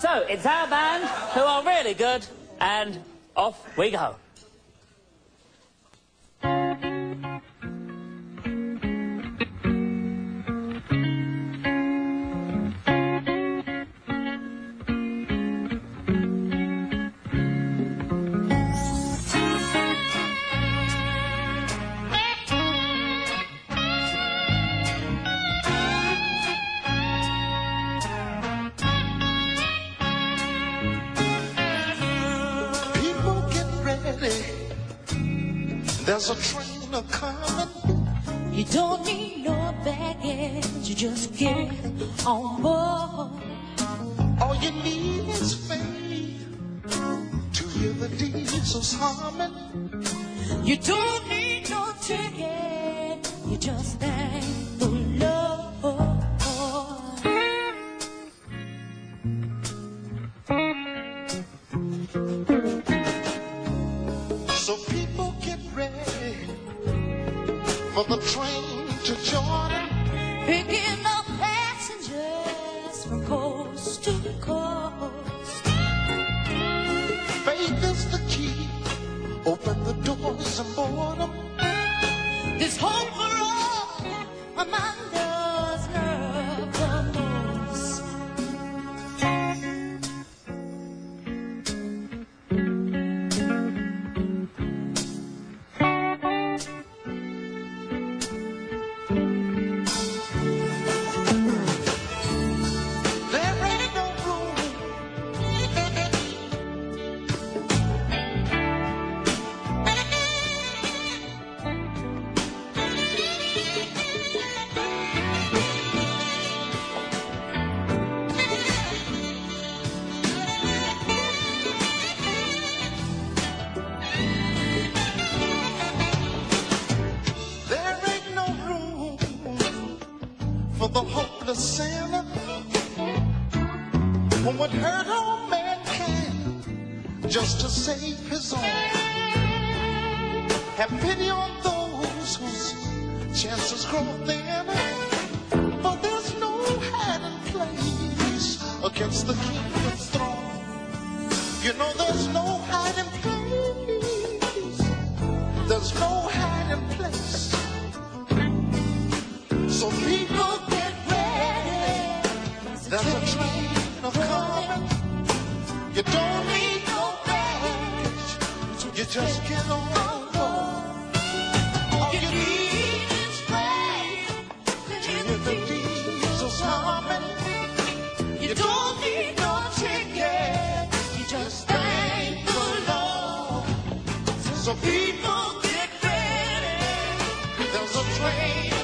So, it's our band, who are really good, and off we go. There's a train a coming. You don't need no baggage, you just get on board. All you need is faith to hear the diesels humming. You don't need no ticket, you just for the train to Jordan. Picking up passengers from coast to coast. Faith is the key. Open the doors and board 'em. There's hope for all Amanda's for the hopeless sinner. One would hurt all mankind just to save his own. Have pity on those whose chances grow thinner. For there's no hiding place against the kingdom's throne. You know there's no There's a train a coming. You don't need no baggage. You just get on board. All you need is faith. Hear the diesels humming. You don't need no ticket. You just thank the Lord. So people get ready. There's a train